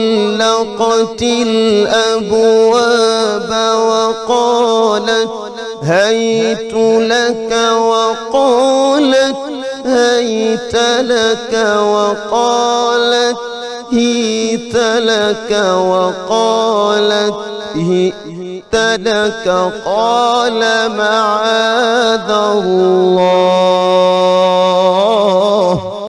وغلقت الأبواب وقالت هيت لك وقالت هيت لك وقالت هيت لك وقالت هيت لك قال معاذ الله.